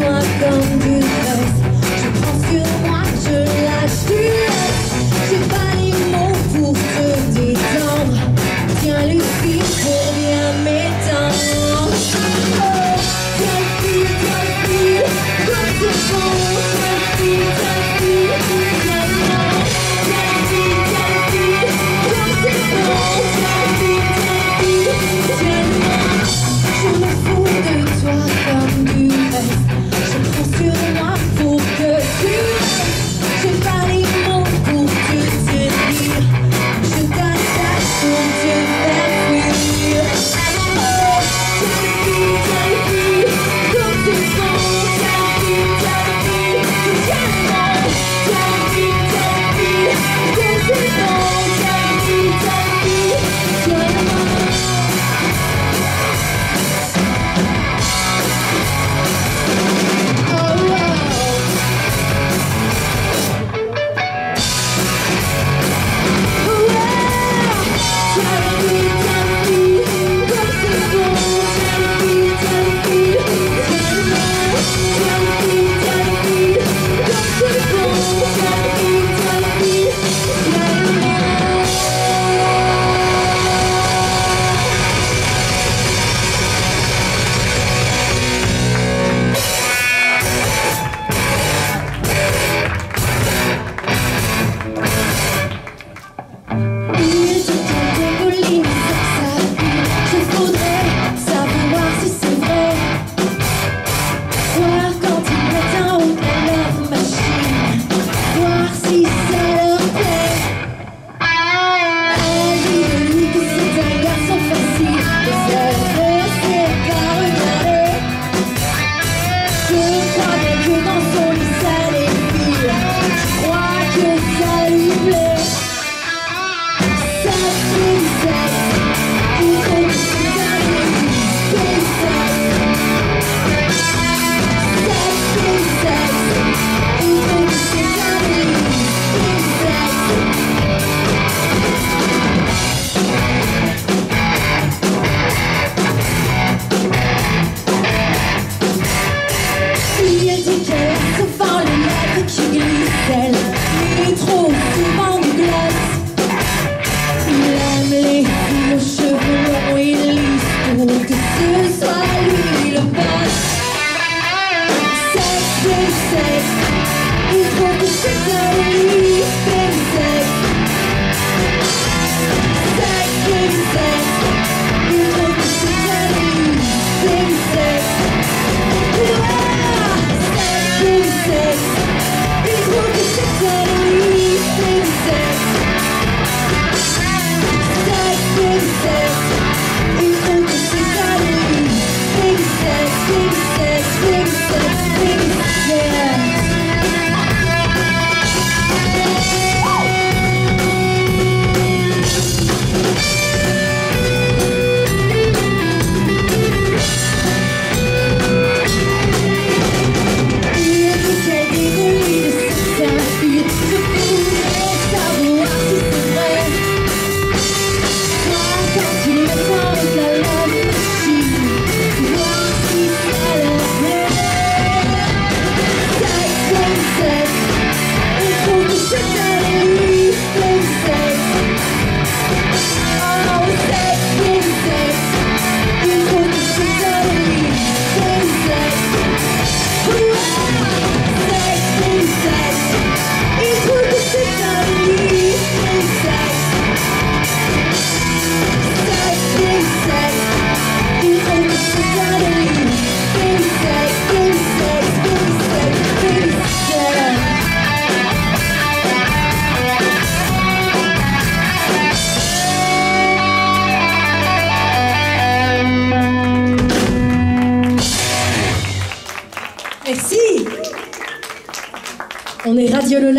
not gone. Glissent Elle met trop On est Radio Lola.